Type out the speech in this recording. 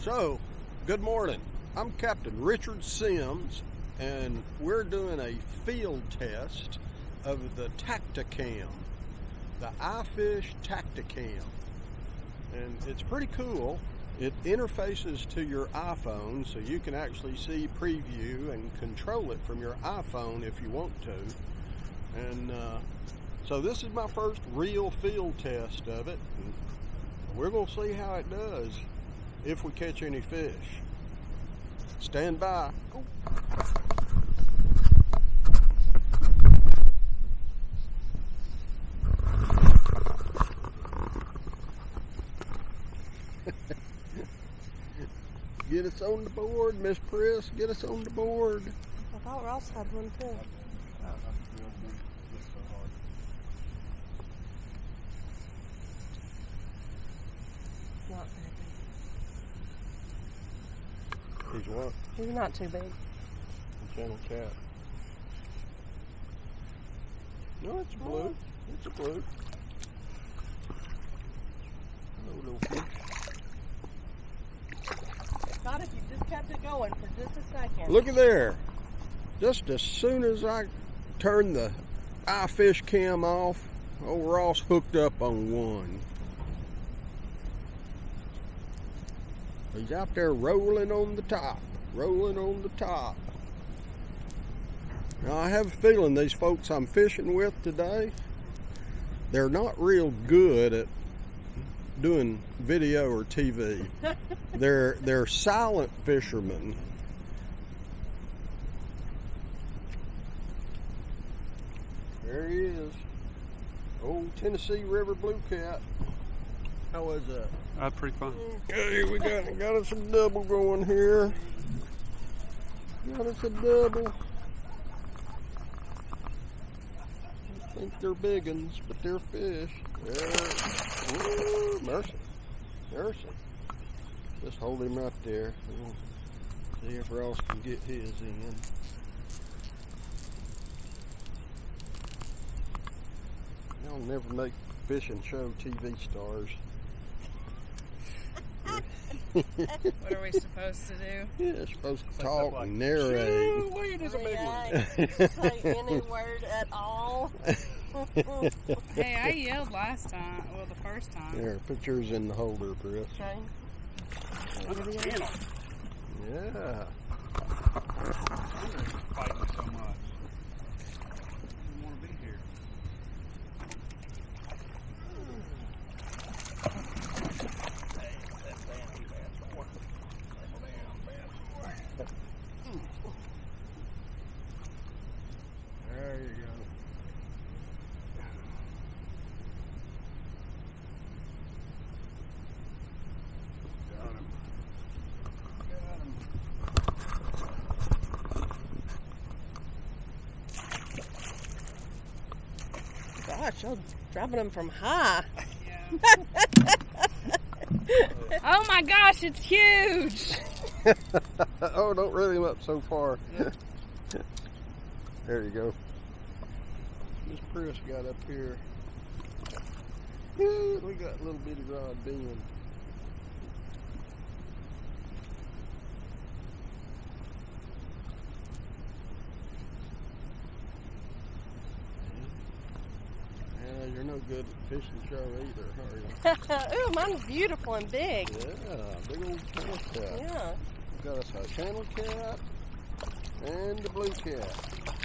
So, good morning. I'm Captain Richard Simms, and we're doing a field test of the Tactacam, the iFish Tactacam. And it's pretty cool. It interfaces to your iPhone so you can actually see preview and control it from your iPhone if you want to. And uh, so this is my first real field test of it. And we're going to see how it does if we catch any fish. Stand by. Get us on the board, Miss Priss. Get us on the board. I thought Ross had one too. It's not very He's what? He's not too big. Channel cat. No, it's blue. It's a blue. Hello, little fish. Not if you just kept it going for just a second. Look at there. Just as soon as I turned the eye fish cam off, old Ross hooked up on one. He's out there rolling on the top, rolling on the top. Now I have a feeling these folks I'm fishing with today, they're not real good at doing video or TV. they're they're silent fishermen. There he is. Old Tennessee River Blue Cat. How was that? That's uh, pretty fun. Okay, we got got us a double going here. Got us a double. I think they're big uns, but they're fish. There. Ooh, mercy. Mercy. Just hold him right there. We'll see if Ross can get his in. You'll never make fishing show TV stars. What are we supposed to do? Yeah, supposed to talk stuff like, and narrate. "Shoo, wait, it's a big one. Say any word at all. Hey, I yelled last time. Well, the first time. There, put yours in the holder, Chris. Shane. That's a channel. Yeah. Fighting so much. I want to be here. There you go. Got him. Got him. Gosh, you're dropping them from high. Yeah. oh my gosh, it's huge. oh, don't reel him up so far. there you go. Miss Chris got up here. We got a little bitty rod bend. Yeah, you're no good at fishing show either, are you? Ooh, mine's beautiful and big. Yeah, big old channel cat. Yeah. We got us a channel cat and a blue cat.